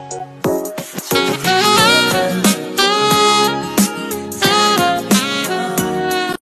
you.